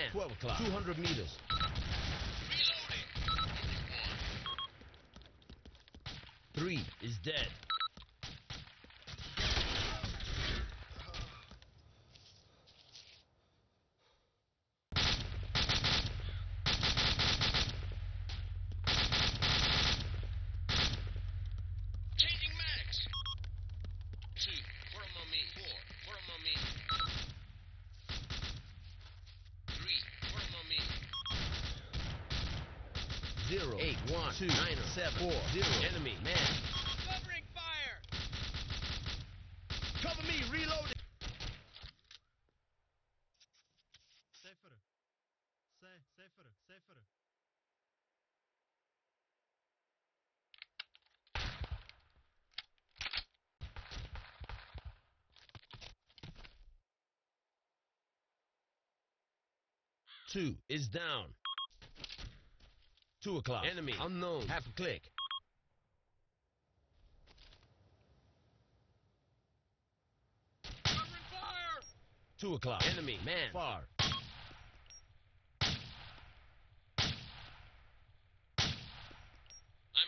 Man. 12 o'clock. 200 meters. Reloading. Three is dead. Changing mags. Two. Four on me. Four. Four on me. Three. Four on me. Zero. Eight. One. Two. Nine. Seven. Four. Zero. Enemy. Man. Covering fire. Cover me. Reloading. Sıfır. Se, sıfır, sıfır. Two is down. Two o'clock. Enemy. Unknown. Half a click. Two o'clock. Enemy. Man. Far. I'm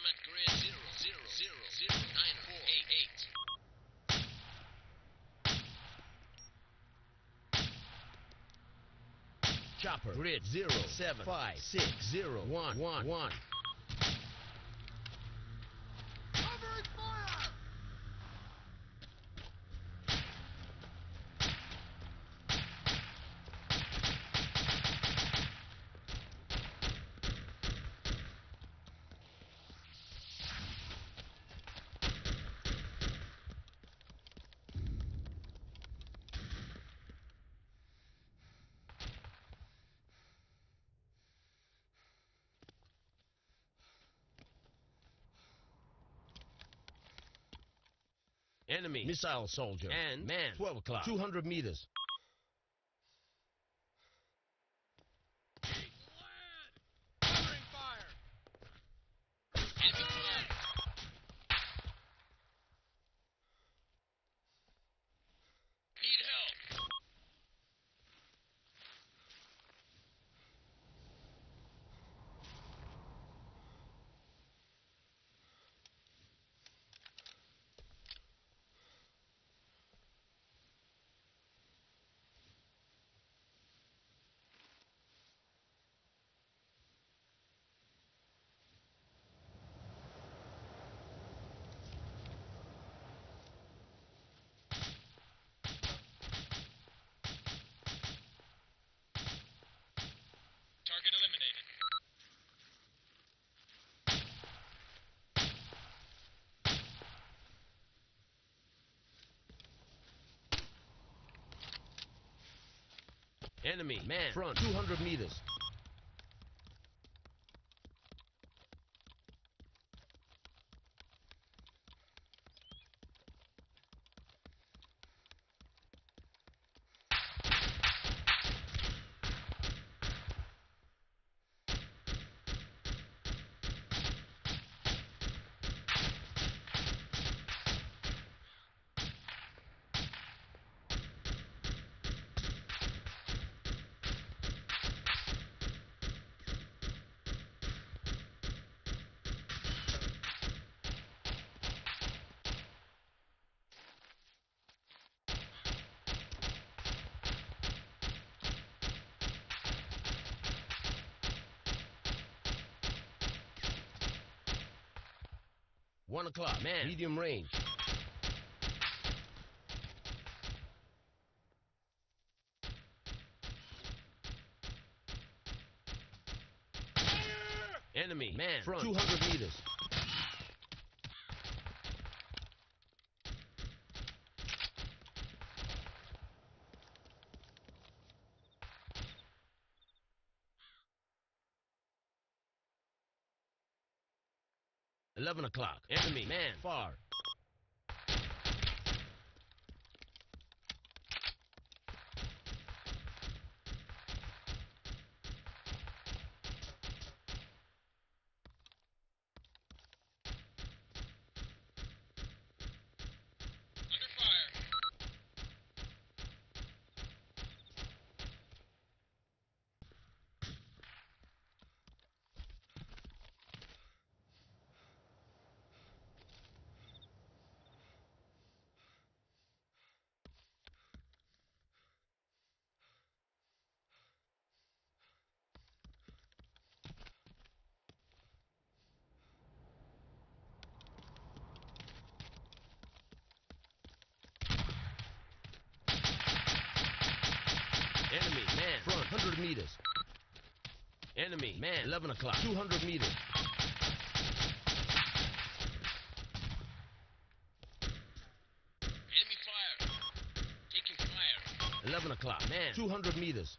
at grid zero zero zero zero nine four eight eight. Chopper. Grid. Zero. Seven. Five. Six. Zero. One. One. One. Covering fire. Enemy. Missile soldier. And man. Twelve o'clock. Two hundred meters. Enemy. Man. Front. Two hundred meters. One o'clock. Man. Medium range. Enemy. Man. Front. 200 meters. Eleven o'clock. Enemy. Man. Far. 100 meters. Enemy, man, 11 o'clock. 200 meters. Enemy fire. Taking fire. 11 o'clock. Man, 200 meters.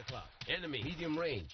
O'clock. Enemy, medium range.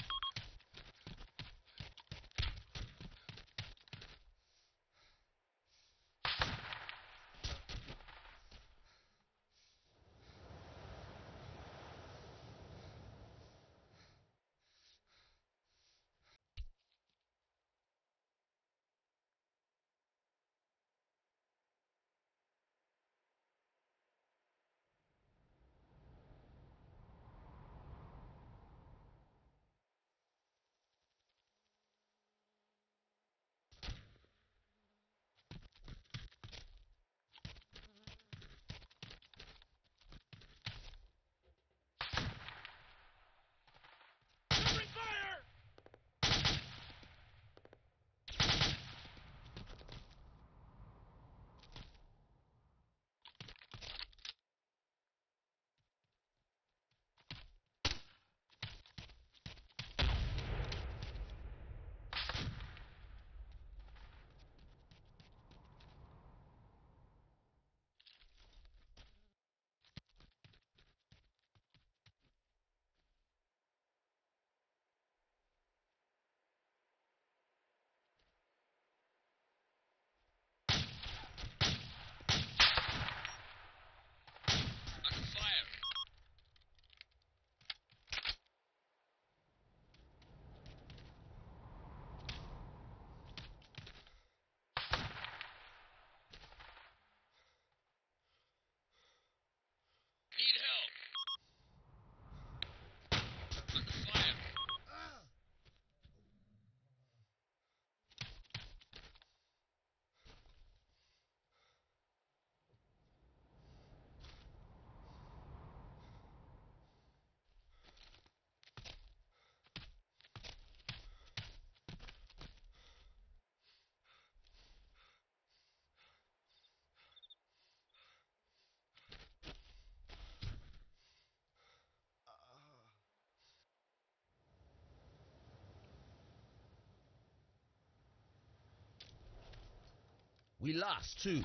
We lost two.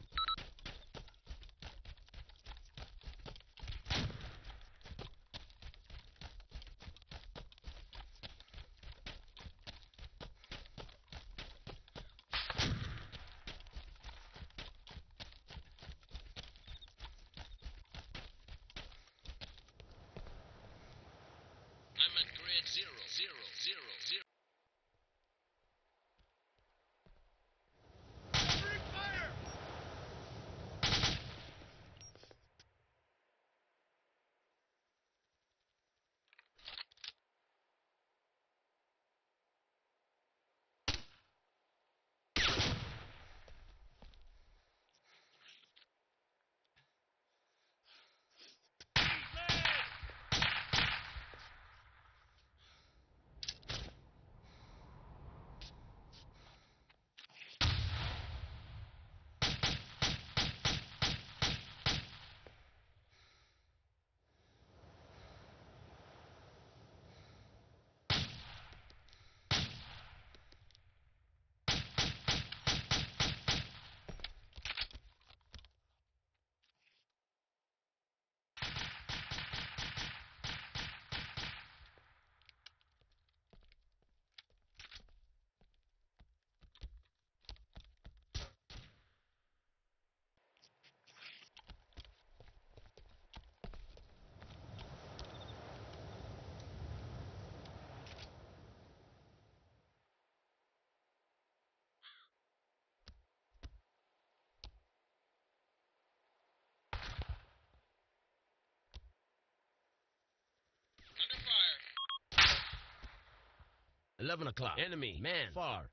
11 o'clock. Enemy. Man. Far.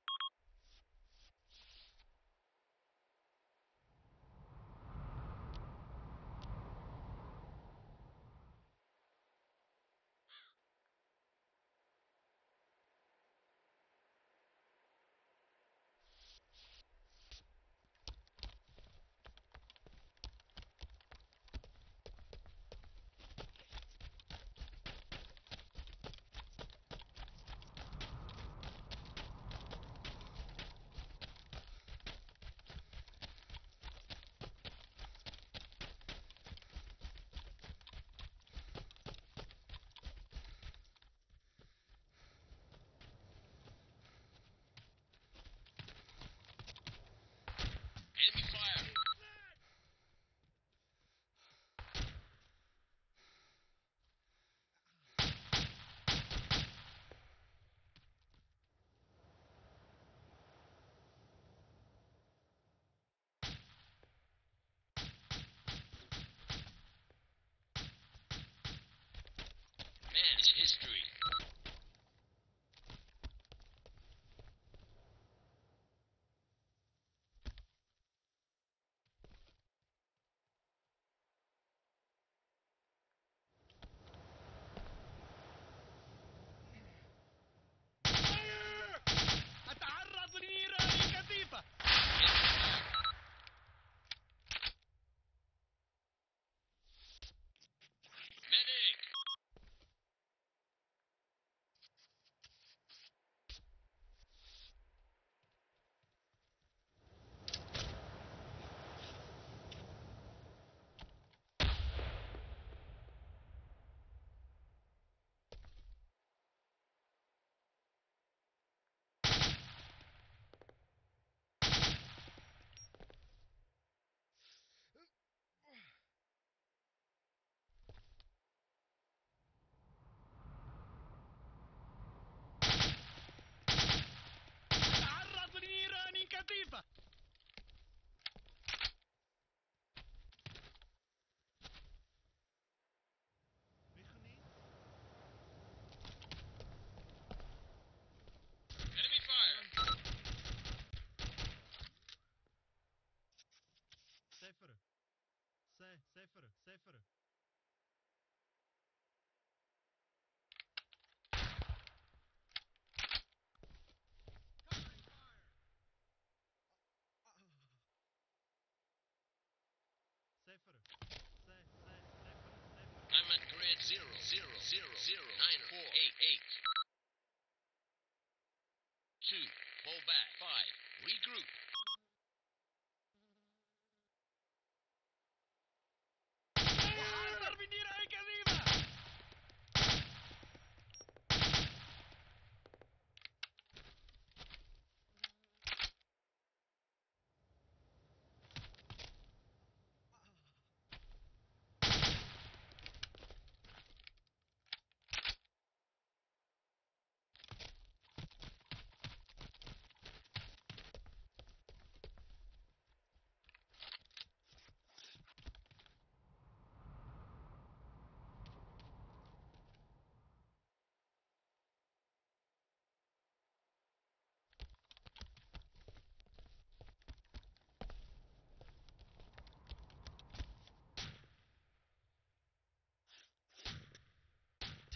Enemy fire. Man is history. Sefer. Se, Sefer, Sefer.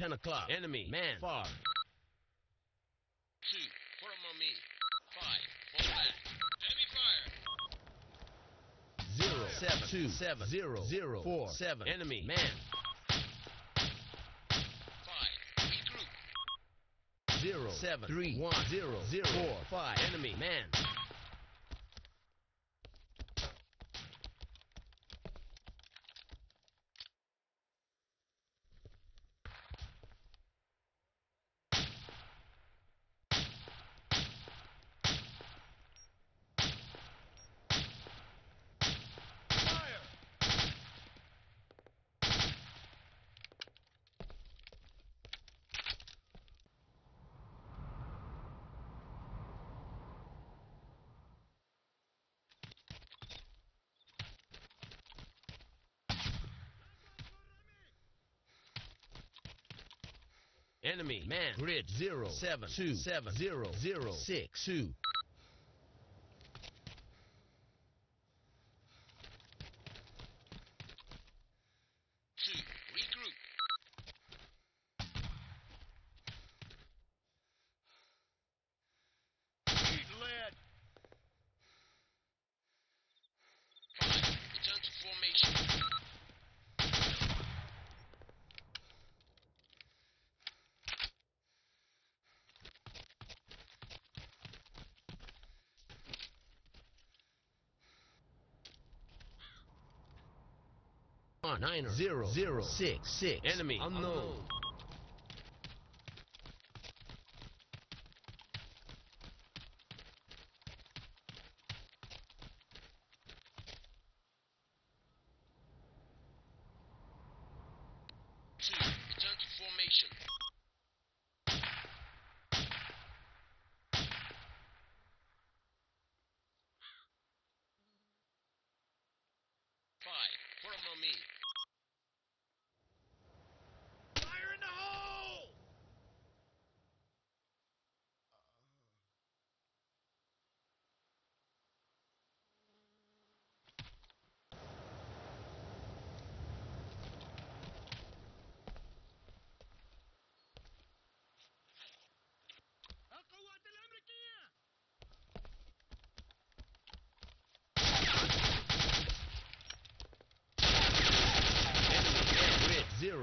10 o'clock. Enemy. Man. Far. 2. Put on me. 5. Fall back. Enemy fire. 0. 7. 2. 7. 0. 0. 4. 7. Enemy. Man. 5. Regroup. 0. 7. 3. 1. 0. 0. 4. 5. Enemy. Man. Enemy man. Grid zero. Seven two. seven zero. zero. Six. Two. Two, regroup. Lead. Five, return to formation. One niner zero. Zero. Six. Six. Enemy. Unknown. Two, return to formation.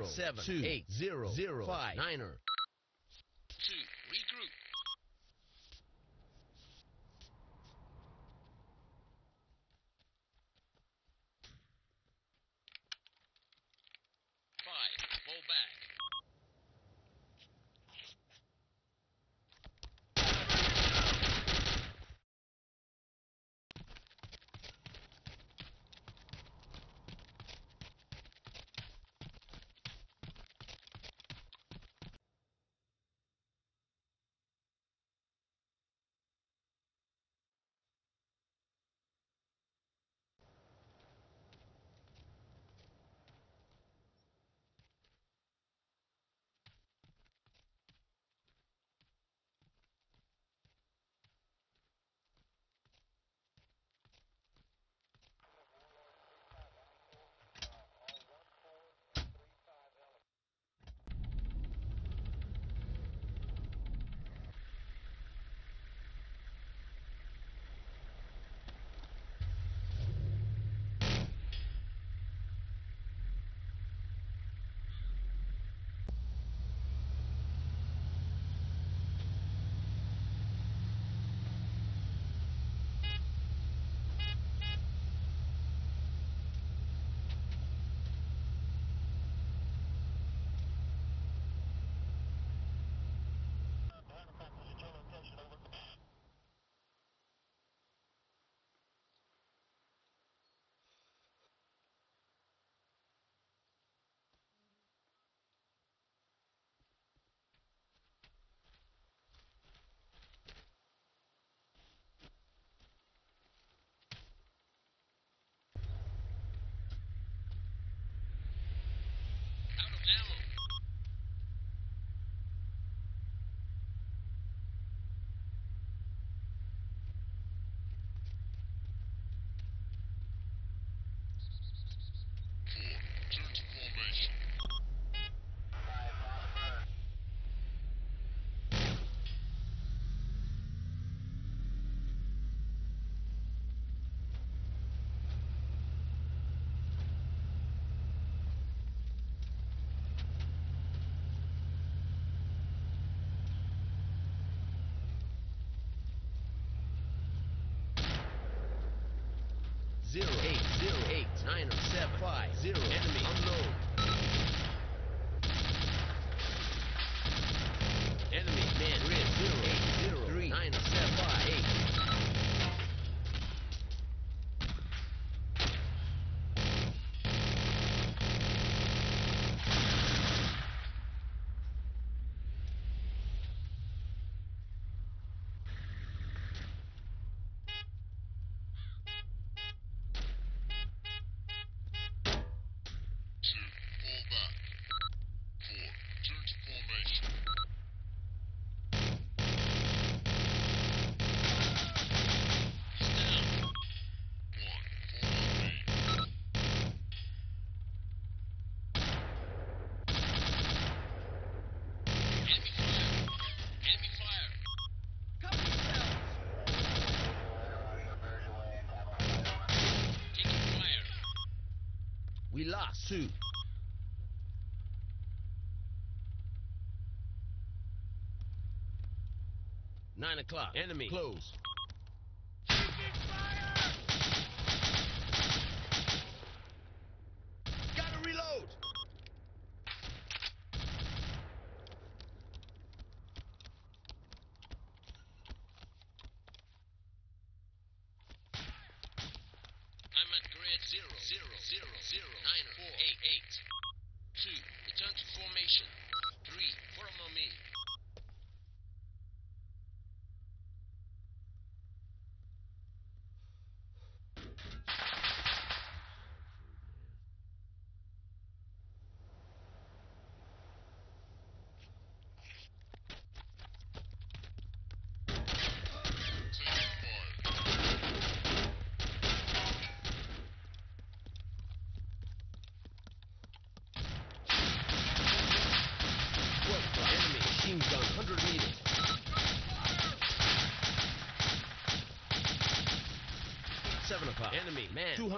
Seven two eight zero zero five niner. Canelo. Zero eight zero eight niner oh seven five zero. Enemy unknown. We lost. Two. Nine o'clock. Enemy. Close. Taking fire! Gotta reload. I'm at grid zero zero zero nine four eight eight. Two. Return to formation. Three. Form on me.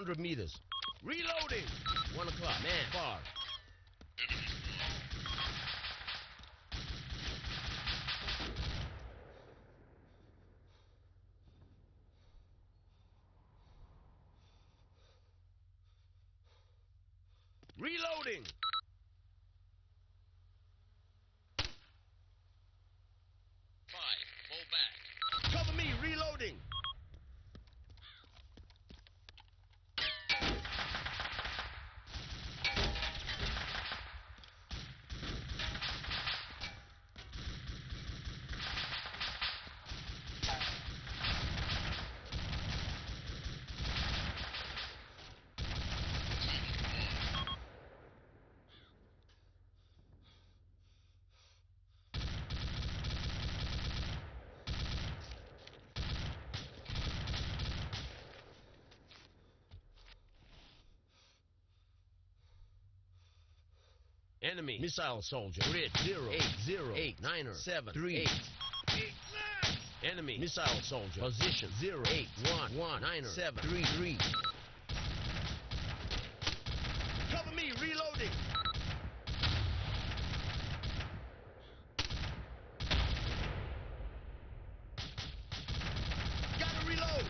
100 meters. Reloading. 1 o'clock. Man, far. Enemy. Missile soldier. Grid. Zero. Eight. Zero. Eight. Niner. Seven. Three. Eight. Less! Enemy. Missile soldier. Position. Zero. Eight. One one. Niner. Seven. Three. Three. Cover me. Reloading. Gotta reload.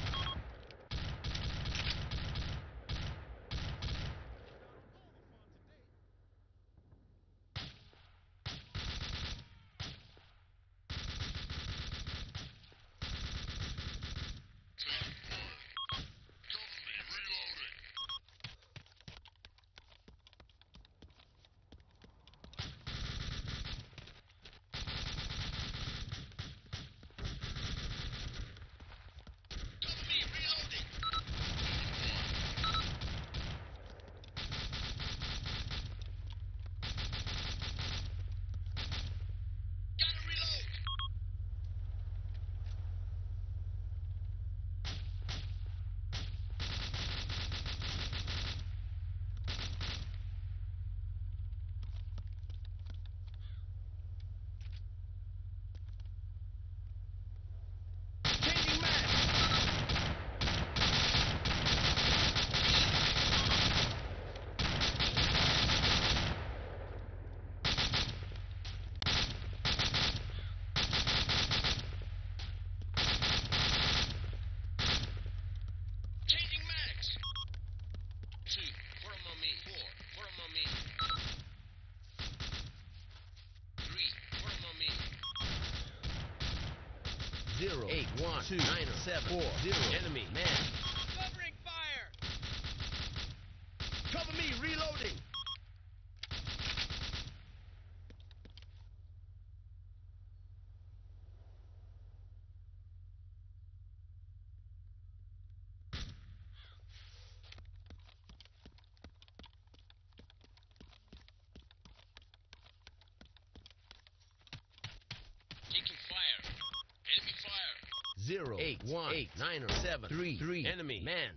Cover me. Reloading. Gotta reload. Changing mag. Changing mags. Two. Form on me. Four. Form on me. Three. Form on me. Zero eight one two niner seven four zero. Enemy man. Covering fire! Cover me. Reloading. Taking fire. Enemy fire. Zero eight eight niner seven three three. Enemy man.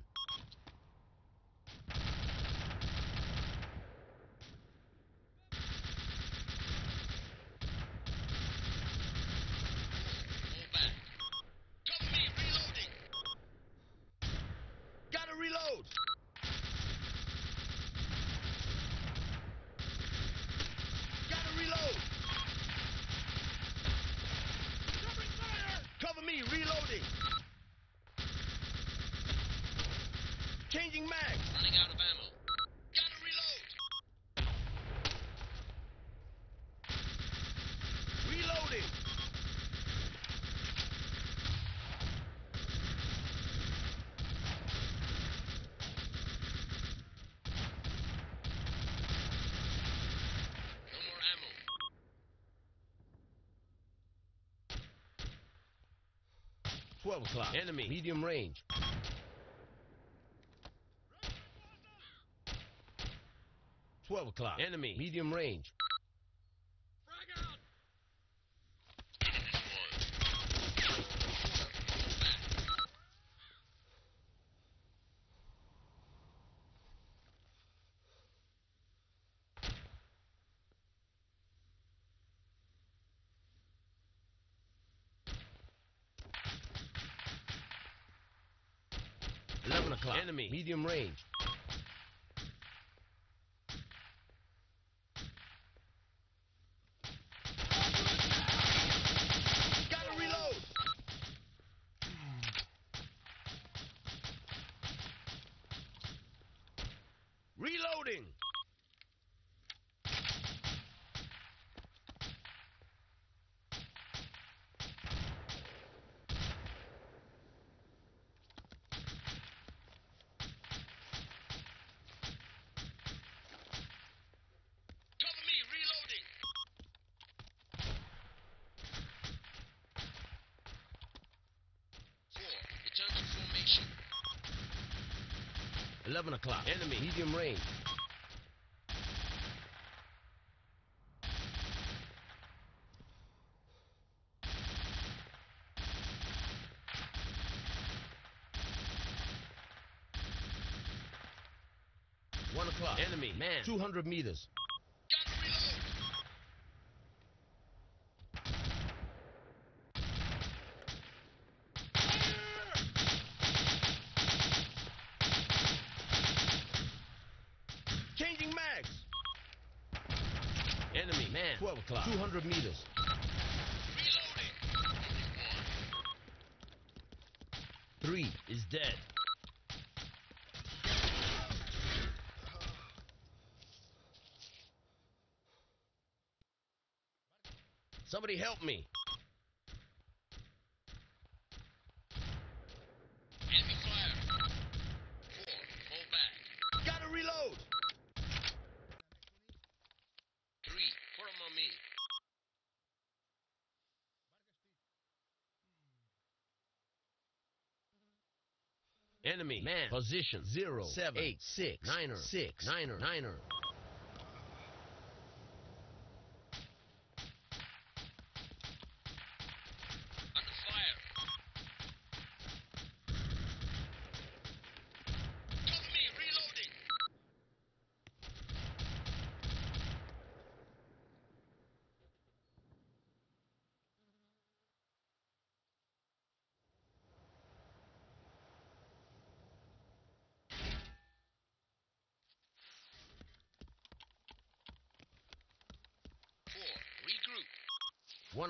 12 o'clock. Enemy. Medium range. Twelve o'clock. Enemy. Medium range. Medium range. 11 o'clock. Enemy. Medium range. One o'clock. Enemy. Man. 200 meters. Somebody help me. Enemy fire. Four. Fall back. Gotta reload. Three. For a mummy. Enemy. Man. Position. Zero. Seven. Six. Niner. Six. Niner. Niner.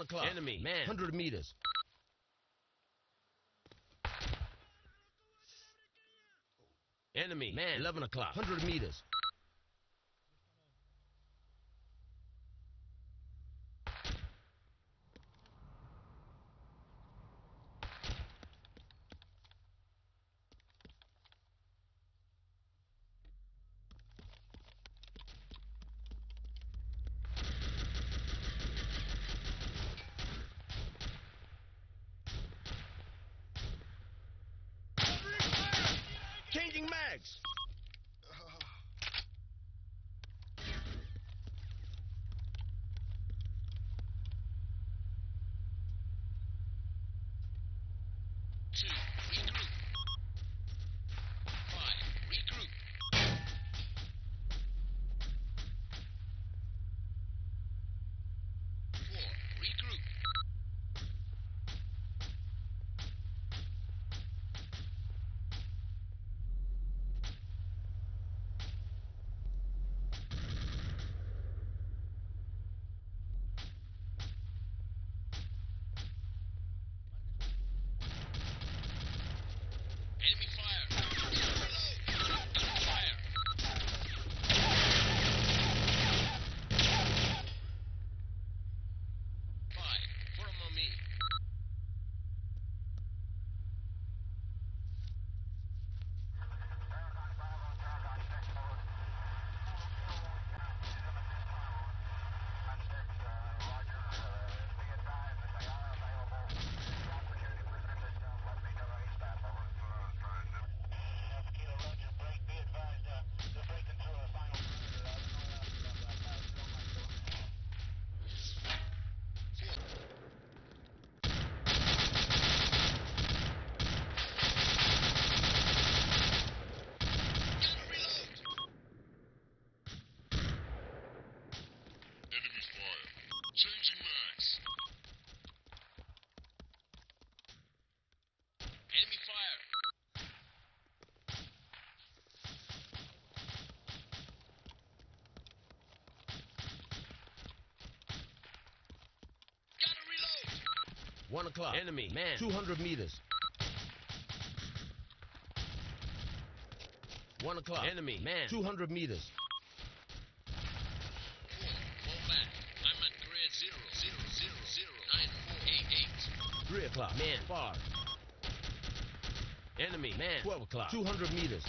Regroup. One o'clock. Enemy. Man. Hundred meters. Enemy. Man. Eleven o'clock. Hundred meters. 1 o'clock. Enemy. Man. 200 meters. 1 o'clock. Enemy. Man. 200 meters. Zero, zero, zero, zero, nine, four, eight, eight. 3 o'clock. Man. 5. Enemy. Man. 12 o'clock. 200 meters.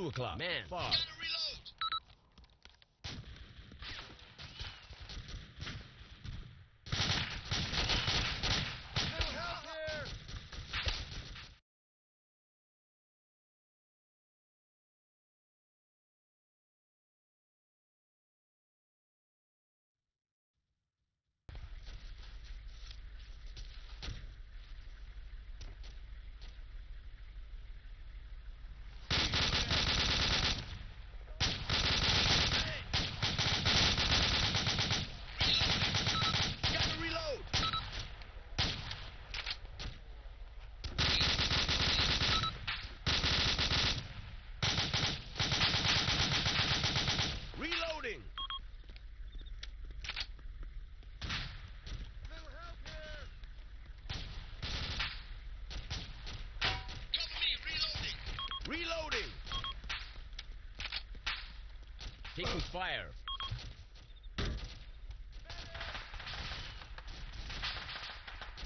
2 o'clock. Man. Five. taking fire.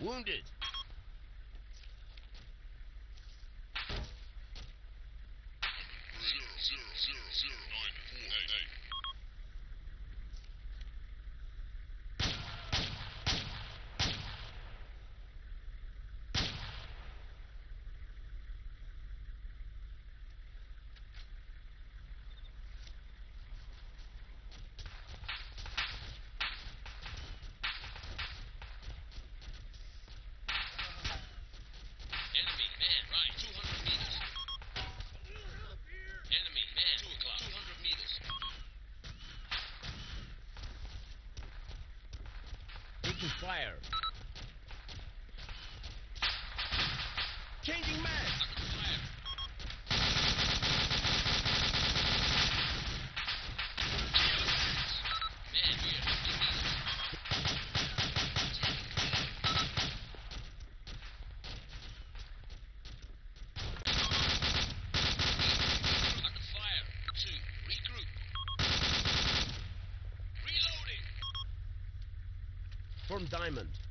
Wounded. from Diamond.